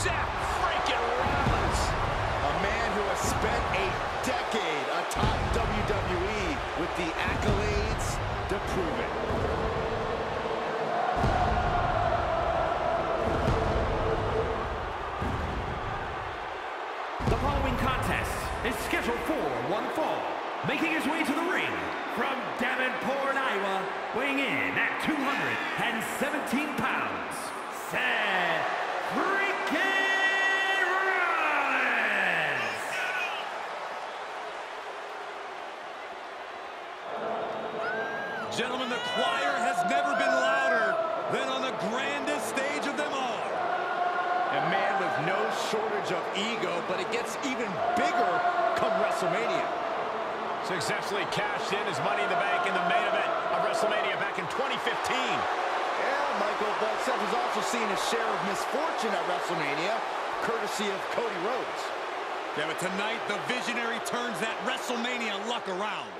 Seth freaking Rollins. A man who has spent a decade atop WWE with the accolades to prove it. The following contest is scheduled for one fall. Making his way to the ring from Davenport, Iowa, weighing in at 217 pounds, Seth freaking Rollins! Gentlemen, the choir has never been louder than on the grandest stage of them all. A man with no shortage of ego, but it gets even bigger come WrestleMania. Successfully cashed in his Money in the Bank in the main event of WrestleMania back in 2015. Yeah, Michael, but Seth has also seen his share of misfortune at WrestleMania, courtesy of Cody Rhodes. Yeah, but tonight, the Visionary turns that WrestleMania luck around.